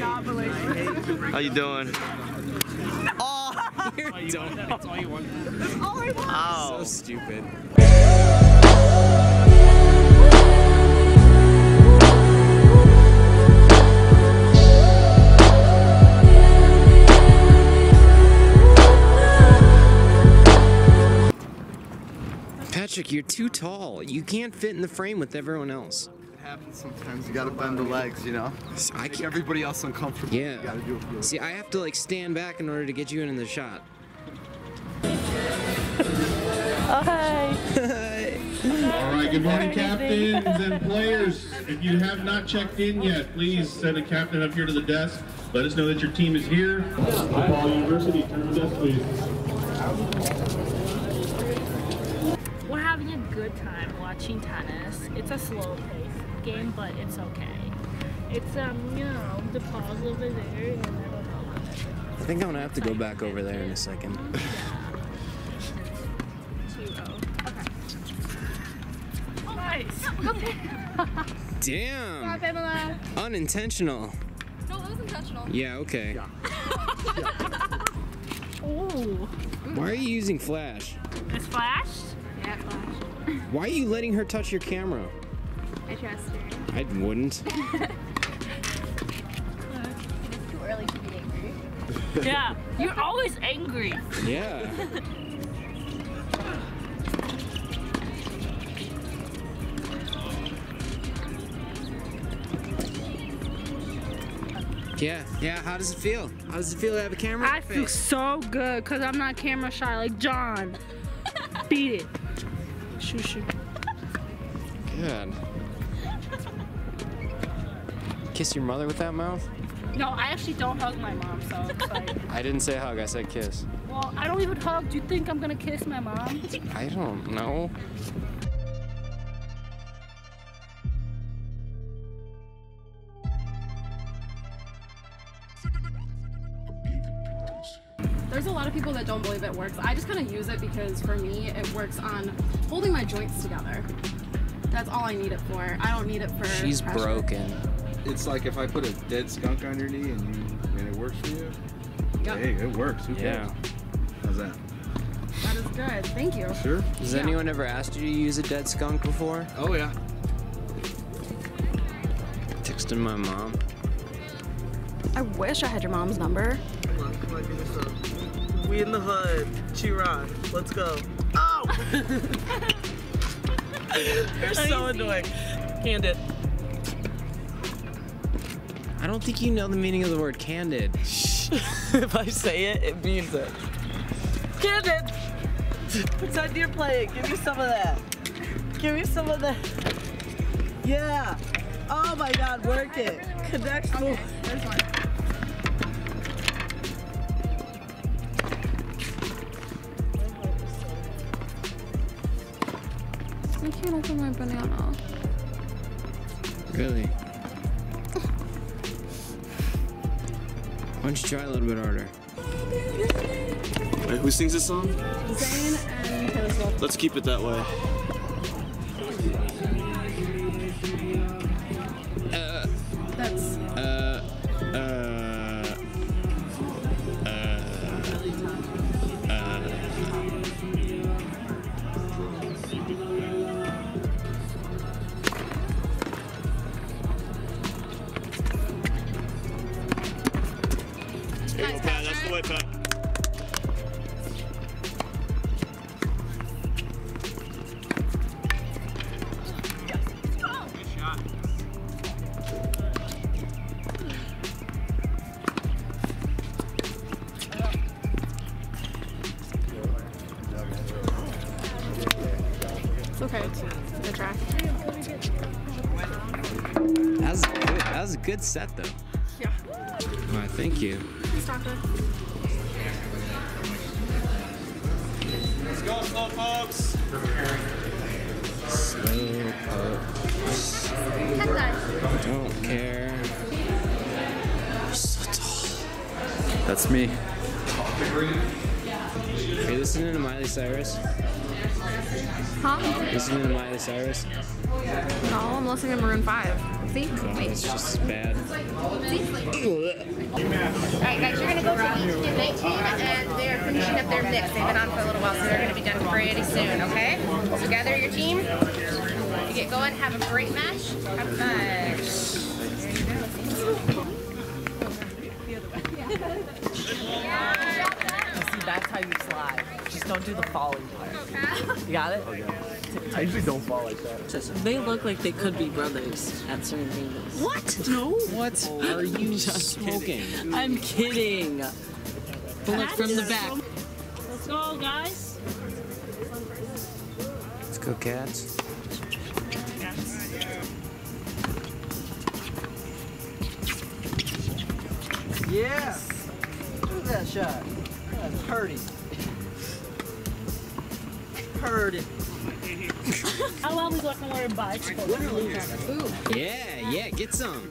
How you doing? Oh, you're dumb. That's all you want. Ow. So stupid. Patrick, you're too tall. You can't fit in the frame with everyone else. It happens sometimes. You gotta bend the legs, you know? I Make can't. everybody else uncomfortable. Yeah. You gotta do it for See, I have to like stand back in order to get you in the shot. oh, hi. All right, good morning, captains and players. If you have not checked in yet, please send a captain up here to the desk. Let us know that your team is here. Football University, turn to the desk, please. We're having a good time watching tennis. It's a slow paced game, but it's okay. It's um, you know, the pause over there, and I don't know. I think I'm gonna have to go back over there in a second. Two oh. Okay. Nice. Damn. Pamela. Unintentional. No, it was intentional. Yeah, okay. Ooh. Why are you using flash? It's flashed. Yeah, flash. Why are you letting her touch your camera? I trust her. I wouldn't. It's too early to be angry. Yeah. You're always angry. Yeah. Yeah, yeah, how does it feel? How does it feel to have a camera? I feel so good because I'm not camera shy like John. Beat it. Shoo shoo. Good. Kiss your mother with that mouth? No, I actually don't hug my mom, so it's like. I didn't say hug, I said kiss. Well, I don't even hug. Do you think I'm gonna kiss my mom? I don't know. There's a lot of people that don't believe it works. I just kind of use it because for me, it works on holding my joints together. That's all I need it for. I don't need it for. She's pressure. broken. It's like if I put a dead skunk on your knee and you and it works for you. Yep. Hey, it works. Who Yeah. cares? How's that? That is good. Thank you. Sure. Has Yeah. anyone ever asked you to use a dead skunk before? Oh yeah. Texting my mom. I wish I had your mom's number. Come on, come on, give me some. We in the hood. Chiron. Let's go. Oh! You're so annoying. Candid. I don't think you know the meaning of the word candid. Shh. If I say it, it means it. Candid! Pretend you're playing. Give me some of that. Give me some of that. Yeah. Oh my god, work it. Connect more. There's one. I can't open my banana. Really? Don't you try a little bit harder? Wait, who sings this song? Zayn and Taylor Swift. Let's keep it that way. Uh, That's uh, uh, uh, Pat. That's the way, okay. It's a try. That was good. That was a good set, though. Yeah. All right, thank you. Please talk to. Let's go, slow folks. Slow pokes. Don't care. So tall. That's me. Are you listening to Miley Cyrus? Huh? Listening to Miley Cyrus? No, I'm listening to Maroon 5. See? Wait. It's just bad. Alright guys, you're gonna go to each team 19 and they're finishing up their mix. They've been on for a little while, so they're gonna be done pretty soon, okay? So gather your team. You get going, have a great match. Have fun. Part. You got it? I usually don't fall like that. They look like they could be brothers at certain angles. What? No. What are you Just smoking? kidding. I'm kidding. But look from the back. Let's go, guys. Let's go, cats. Yes. Look at that shot. That's Purdy. Purdy. How long we gonna wear bicycles? Yeah, yeah, get some.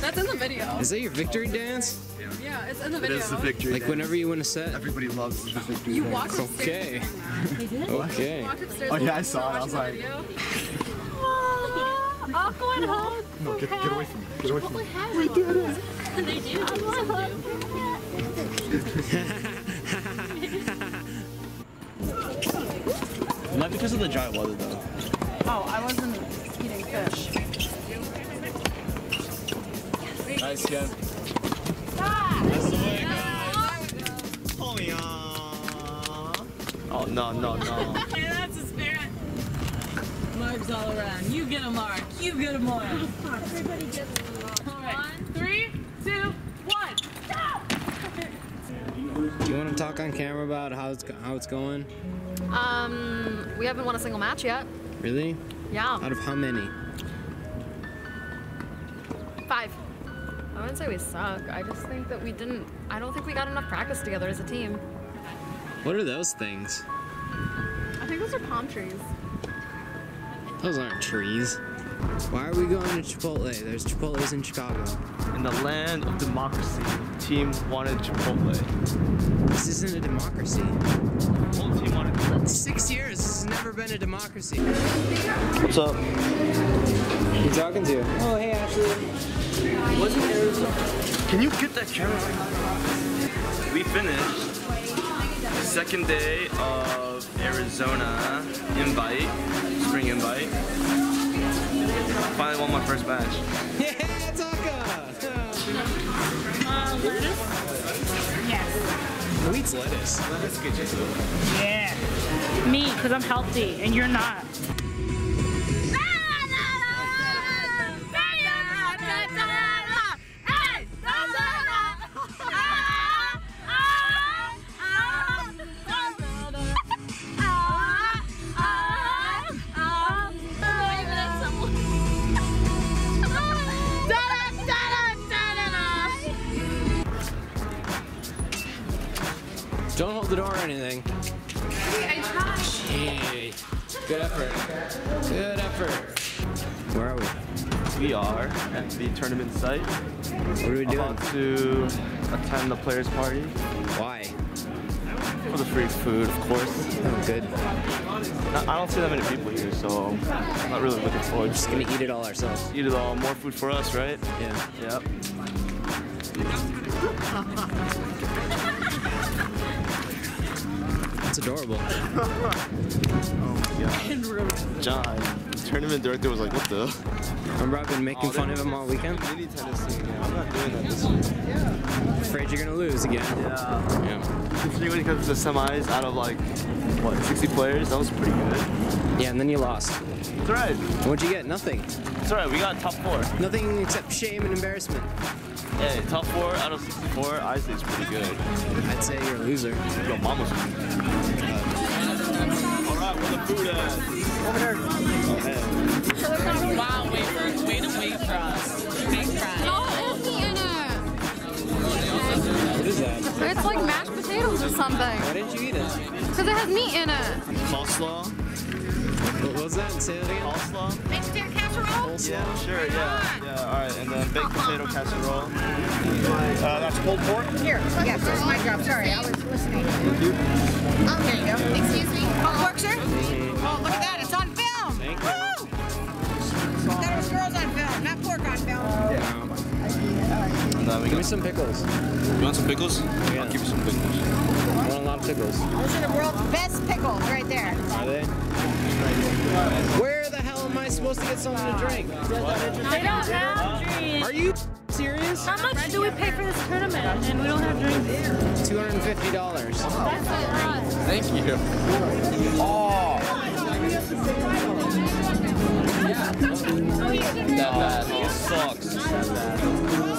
That's in the video. Is that your victory dance? Yeah, it's in the video. It is the victory. Like whenever you win a set? Everybody loves the victory. Dance. You walked upstairs. Okay. Okay. Walked upstairs Oh, yeah, I saw it. I was the like- video. I'll go and hug. No, get, get away from me. Get away from me. They do. I want to Not because of the dry weather though. Oh, I wasn't eating fish. Nice, Kev. Oh no no no. Hey, that's the spirit. Marks all around. You get a mark. You get a mark. Oh, Everybody gets All right. You want to talk on camera about how it's how it's going? Um, we haven't won a single match yet. Really? Yeah, Out of how many? five. I wouldn't say we suck. I just think that we didn't. I don't think we got enough practice together as a team. What are those things? I think those are palm trees. Those aren't trees. Why are we going to Chipotle? There's Chipotle's in Chicago. In the land of democracy, team wanted Chipotle. This isn't a democracy. Whole team wanted Chipotle. Six years. This has never been a democracy. What's up? You talking to? Oh, hey Ashley. Wasn't Arizona? Can you get that camera? We finished second day of Arizona invite, spring invite. Finally won my first match. Yeah, Taka. Uh, lettuce? Yes. Who eats lettuce? Yeah. Me, because I'm healthy and you're not. Tried. Good effort. Good effort. Where are we? We are at the tournament site. What are we doing? About to attend the players' party Why? for the free food, of course. Oh, good. I I don't see that many people here, so I'm not really looking forward Just to gonna eat it all ourselves. eat it all. More food for us, right? Yeah. Yep. It's adorable. Oh my god. John, the tournament director was like, what the? Remember I've been making fun of him all weekend? Mini tennis thing. man. I'm not doing that this year. Afraid you're gonna lose again. Yeah. Yeah. Considering when it comes to the semis, out of like, what, 60 players, that was pretty good. Yeah, and then you lost. It's alright. What'd you get? Nothing. It's alright. We got top four. Nothing except shame and embarrassment. Hey, top four out of 64, I say it's pretty good. I'd say you're a loser. Yo, mama's. Over there. Oh. Oh, it's? It's like mashed potatoes or something. Why didn't you eat it? Because it has meat in it. Coleslaw. What was that? Say that again. Coleslaw. Mr. Captain. casserole? Yeah, sure, yeah. Yeah, alright, and then baked potato casserole. Uh, that's pulled pork? Here, yes, this is my job. Sorry, I was listening. Thank you. Oh, here you go. Excuse me. Oh, pork, sir? Oh, look at that. It's on film. Thank you. Woo! Thought it was girls on film, not pork on film. And then we Give me some pickles. you want some pickles? Yeah. I'll give you some pickles. I want a lot of pickles. Those are the world's best pickles right there. Are they? Where the hell am I supposed to get something to drink? I don't have drinks. Are you serious? How much do we pay for this tournament? And we don't have drinks. Two hundred and fifty dollars. That's a lot. Thank you. Oh. That bad. It sucks.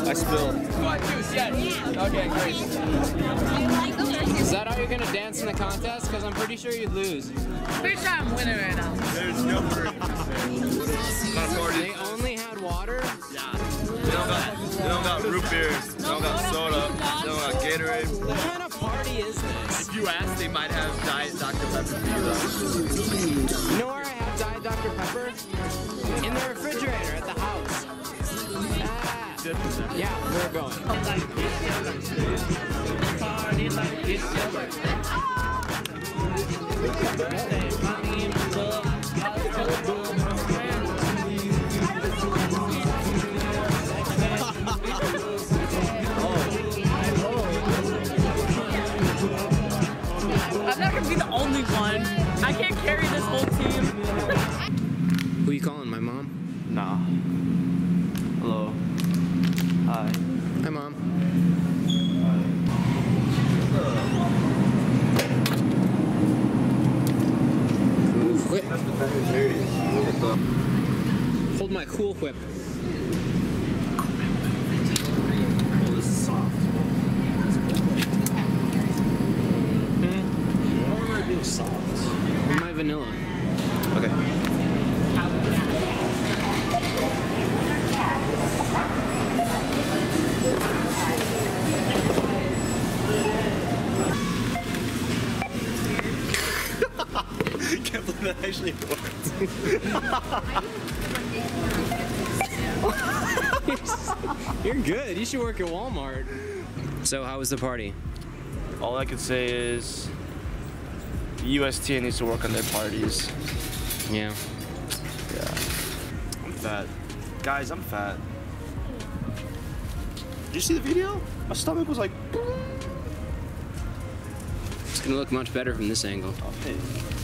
I spilled. Is that how you're gonna dance in the contest? Because I'm pretty sure you'd lose. Pretty sure I'm winning right now. There's no hurry. Not a party. They only had water. They don't got, they don't got root beer. They don't got soda. They don't got Gatorade. What kind of party is this? If you ask, they might have Diet Dr. Pepper for you though. You know where I have Diet Dr. Pepper? In the refrigerator at the house. Ah. Yeah, we're going. I'm cool whip. Hold my vanilla. Okay. Can't believe that actually worked. You're good. You should work at Walmart. So, how was the party? All I can say is the USTA needs to work on their parties. Yeah. Yeah. I'm fat. Guys, I'm fat. Did you see the video? My stomach was like, It's gonna look much better from this angle. oh, hey.